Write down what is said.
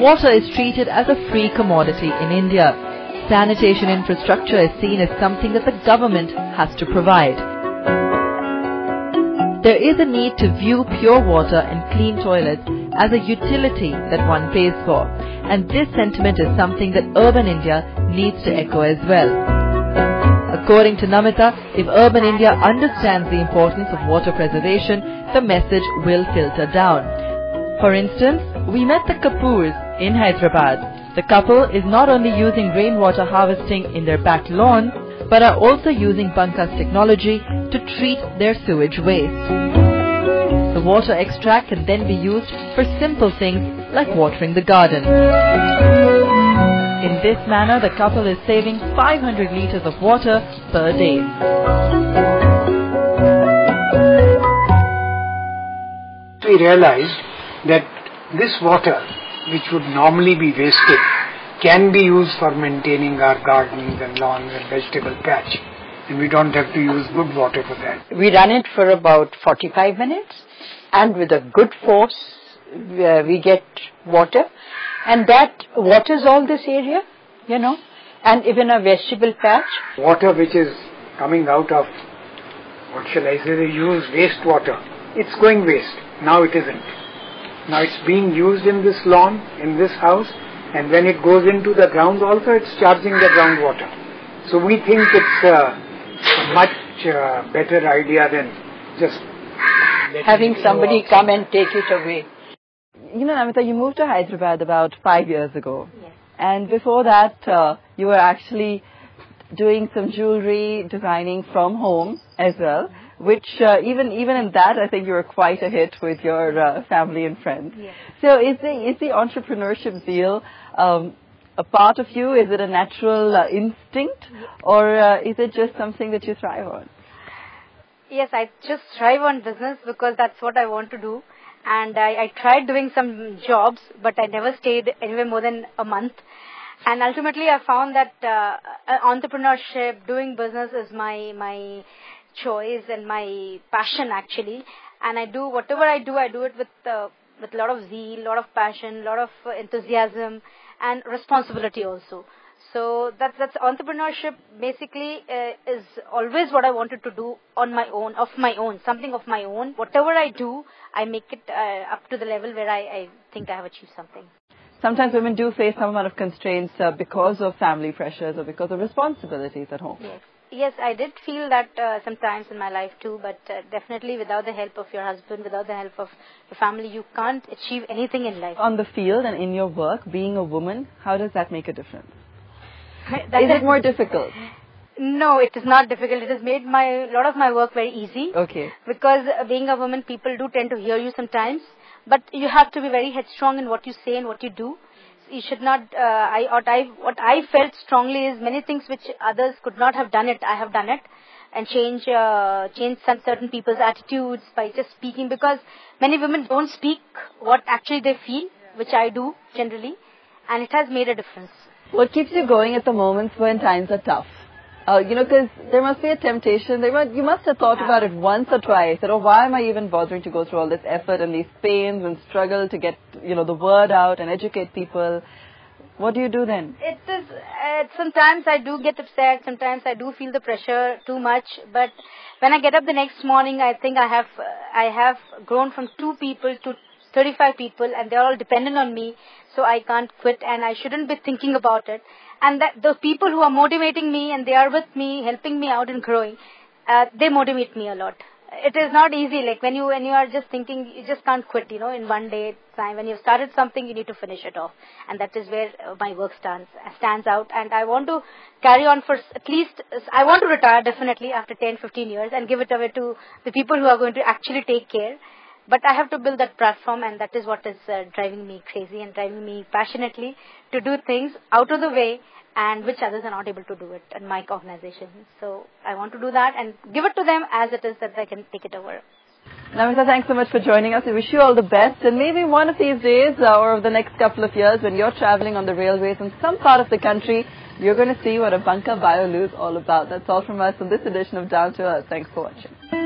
water is treated as a free commodity in India. Sanitation infrastructure is seen as something that the government has to provide. There is a need to view pure water and clean toilets as a utility that one pays for. And this sentiment is something that urban India needs to echo as well. According to Namita, if urban India understands the importance of water preservation, the message will filter down. For instance, we met the Kapoors in Hyderabad. The couple is not only using rainwater harvesting in their back lawn, but are also using Banka's technology to treat their sewage waste. The water extract can then be used for simple things like watering the garden. In this manner, the couple is saving 500 liters of water per day. We realized that this water, which would normally be wasted, can be used for maintaining our gardens and lawns and vegetable patch. And we don't have to use good water for that. We run it for about 45 minutes and with a good force uh, we get water and that waters all this area, you know, and even a vegetable patch. Water which is coming out of, what shall I say, the used wastewater, it's going waste. Now it isn't. Now it's being used in this lawn, in this house, and when it goes into the ground also it's charging the groundwater. So we think it's uh, a much uh, better idea than just having somebody come and take it away. You know, Namita, you moved to Hyderabad about five years ago. Yes. And before that, uh, you were actually doing some jewelry designing from home as well, which uh, even even in that, I think you were quite a hit with your uh, family and friends. So is the is the entrepreneurship zeal um, a part of you? Is it a natural uh, instinct, or uh, is it just something that you thrive on? Yes, I just thrive on business because that's what I want to do. And I, I tried doing some jobs, but I never stayed anywhere more than a month. And ultimately, I found that uh, entrepreneurship, doing business, is my my choice and my passion actually. And I do whatever I do, I do it with uh, with a lot of zeal, a lot of passion, a lot of enthusiasm, and responsibility also. So that's that's entrepreneurship. Basically, uh, is always what I wanted to do on my own, of my own, something of my own. Whatever I do, I make it uh, up to the level where I, I think I have achieved something. Sometimes women do face some amount of constraints uh, because of family pressures or because of responsibilities at home. Yes. Yes, I did feel that uh, sometimes in my life too, but uh, definitely without the help of your husband, without the help of your family, you can't achieve anything in life. On the field and in your work, being a woman, how does that make a difference? That is it more difficult? No, it is not difficult. It has made my a lot of my work very easy. Okay. Because uh, being a woman, people do tend to hear you sometimes, but you have to be very headstrong in what you say and what you do. You should not. Uh, I what I what I felt strongly is many things which others could not have done it. I have done it, and change uh, change some certain people's attitudes by just speaking because many women don't speak what actually they feel, which I do generally, and it has made a difference. What keeps you going at the moments when times are tough? Uh, you know, because there must be a temptation. There must, you must have thought about it once or twice. That, oh, why am I even bothering to go through all this effort and these pains and struggle to get, you know, the word out and educate people? What do you do then? It is. Uh, sometimes I do get upset. Sometimes I do feel the pressure too much. But when I get up the next morning, I think I have uh, I have grown from two people to 35 people, and they're all dependent on me so I can't quit and I shouldn't be thinking about it. And that the people who are motivating me and they are with me, helping me out and growing, uh, they motivate me a lot. It is not easy. Like when you when you are just thinking, you just can't quit. You know, in one day time. When you've started something, you need to finish it off, and that is where uh, my work stands stands out. And I want to carry on for at least. I want to retire definitely after 10, 15 years and give it away to the people who are going to actually take care but I have to build that platform, and that is what is uh, driving me crazy and driving me passionately to do things out of the way and which others are not able to do it in my organization. So I want to do that and give it to them as it is that they can take it over. Namita, thanks so much for joining us. We wish you all the best. And maybe one of these days uh, or over the next couple of years when you're traveling on the railways in some part of the country, you're going to see what a Banka Bioloo is all about. That's all from us on this edition of Down to Earth. Thanks for watching.